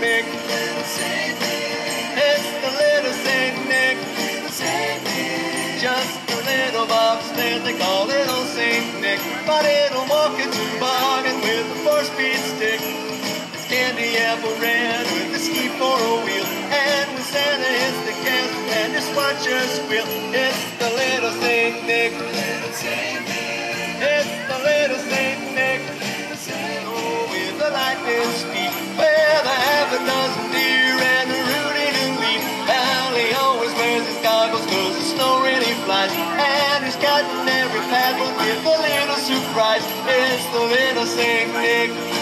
Nick. It's the little Saint Nick. Just a little bobsled, they call it old Saint Nick. But it'll walk a toboggan with a four-speed stick. It's candy apple red with a ski for a wheel. And when Santa hits the gas and just watch her squeal, it's the little Saint Nick. It's the little Saint Nick. Oh, with the lightning speed, goggles cause the snow really flies. And he's got in every will give a little surprise. It's the little Saint Nick.